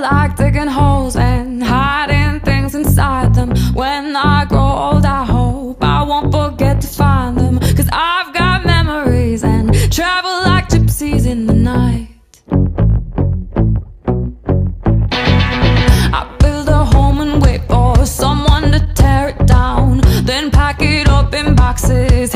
like digging holes and hiding things inside them. When I grow old I hope I won't forget to find them. Cause I've got memories and travel like gypsies in the night. I build a home and wait for someone to tear it down Then pack it up in boxes,